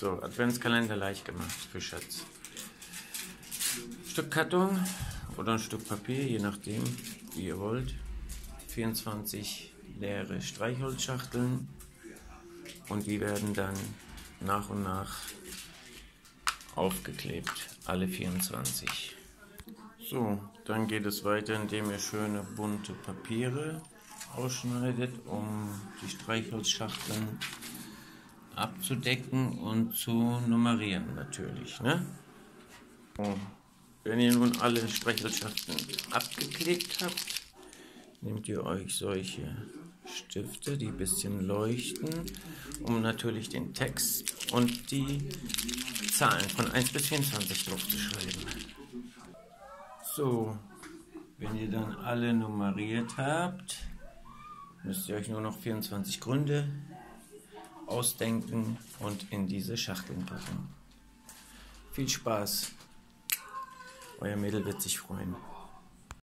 So, Adventskalender leicht gemacht für Schatz. Stück Karton oder ein Stück Papier, je nachdem, wie ihr wollt. 24 leere Streichholzschachteln und die werden dann nach und nach aufgeklebt, alle 24. So, dann geht es weiter, indem ihr schöne bunte Papiere ausschneidet, um die Streichholzschachteln abzudecken und zu nummerieren natürlich. Ne? Wenn ihr nun alle Streichholzschachteln abgeklebt habt, nehmt ihr euch solche Stifte, die ein bisschen leuchten, um natürlich den Text und die Zahlen von 1 bis 24 drauf zu schreiben. So, wenn ihr dann alle nummeriert habt, müsst ihr euch nur noch 24 Gründe ausdenken und in diese Schachteln packen. Viel Spaß. Euer Mädel wird sich freuen.